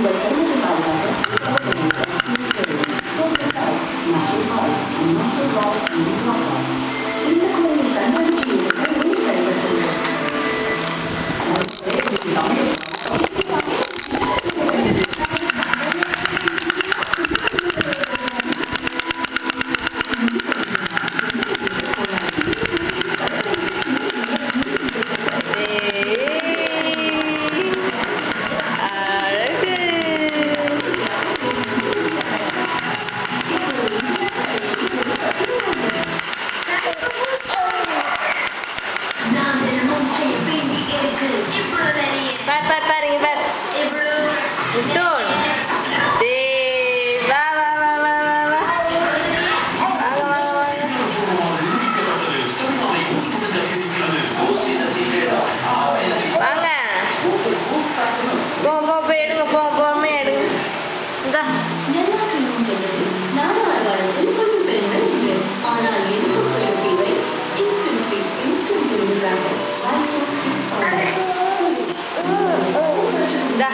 Thank you. だ連絡のそれならばインフルセントにあらゆることよりは instantly instantly になる Да.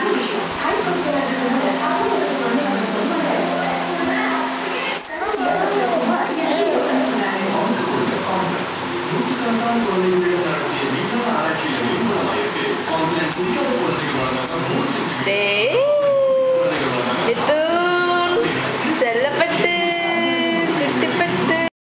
Đấy.